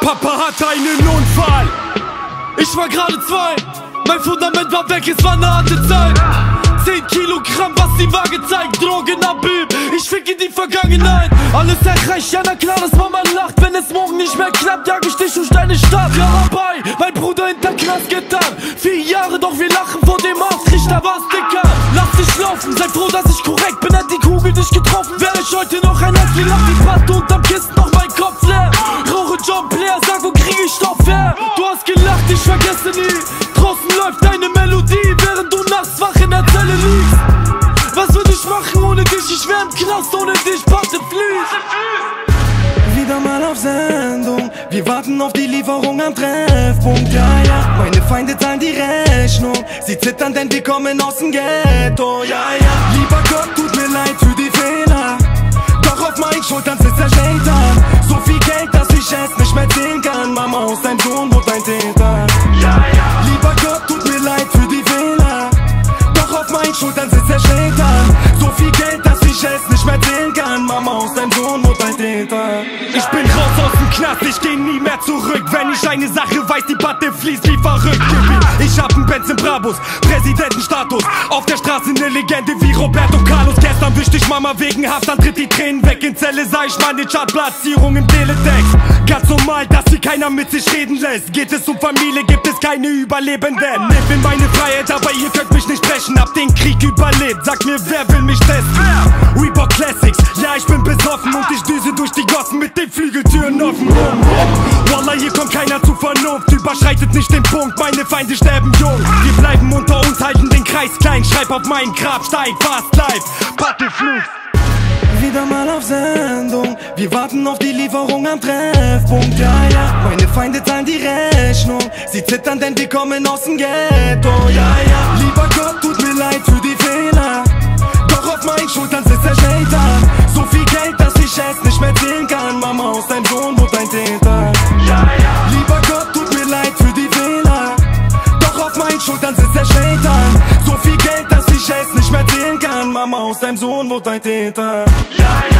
Papa hatte einen Unfall. Ich war gerade zwei. Mein Fundament war weg, es war eine harte Zeit. 10 Kilogramm, was die Waage zeigt. Drogenabüb, ich fick in die Vergangenheit. Alles erreicht, ja, na klar, dass Mama lacht. Wenn es morgen nicht mehr klappt, jag ich dich durch deine Stadt. Ja, dabei, mein Bruder hinter Glas getan. Vier Jahre, doch wir lachen vor dem Haus. Richter war's, Dicker. Laufen, sei froh, dass ich korrekt bin, hat die Kugel dich getroffen. Wäre ich heute noch ein Assi, lach die Patte unterm Kissen, noch mein Kopf leer. Rauche John Blair, sag und krieg ich Stoff her. Du hast gelacht, ich vergesse nie. Draußen läuft deine Melodie, während du nachts wach in der Zelle liegst. Was würde ich machen ohne dich? Ich wär im Knast ohne dich, Patte fließt. Wieder mal auf Sendung, wir warten auf die Lieferung am Treffpunkt, ja, ja. Meine Feinde zahlen die Rechnung, sie zittern, denn wir kommen aus dem Ghetto, ja, ja. Lieber Gott, tut mir leid für die Fehler, doch auf meinen Schultern sitzt der Satan. So viel Geld, dass ich es nicht mehr zählen kann, Mama aus deinem Sohn wurde ein Täter. Ja, ja. Lieber Gott, tut mir leid für die Fehler, doch auf meinen Schultern sitzt der Satan. So viel Geld, dass ich es nicht mehr zählen kann, Mama aus deinem Knast, ich geh nie mehr zurück. Wenn ich eine Sache weiß, die Patte fließt wie verrückt. Ich hab einen Benz im Brabus, Präsidentenstatus. Auf der Straße eine Legende wie Roberto Carlos. Gestern wischte ich Mama wegen Haft, dann tritt die Tränen weg. In Zelle sah ich meine Chartplatzierung im Teletext. Ganz normal, dass hier keiner mit sich reden lässt. Geht es um Familie, gibt es keine Überlebenden. Nimm in meine Freiheit, aber ihr könnt mich nicht brechen. Hab den Krieg überlebt, sag mir, wer will mich testen? Reebok Classics, ja, ich bin besoffen und Flügeltüren offen. Wallah, hier kommt keiner zu Vernunft, überschreitet nicht den Punkt, meine Feinde sterben jung. Wir bleiben unter uns, halten den Kreis klein, schreib auf meinen Grabstein, fast live, Patte. Wieder mal auf Sendung, wir warten auf die Lieferung am Treffpunkt, ja, ja. Meine Feinde zahlen die Rechnung, sie zittern, denn wir kommen aus dem Ghetto, ja, ja. Lieber Gott, tut mir leid für die Fehler, Deinem Sohn wurde ein Täter. Ja, ja. Lieber Gott, tut mir leid für die Fehler, doch auf meinen Schultern sitzt der Satan. So viel Geld, dass ich es nicht mehr zählen kann, Mama aus deinem Sohn wurde ein Täter. Ja, ja.